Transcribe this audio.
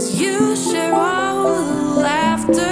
Cause you share all the laughter.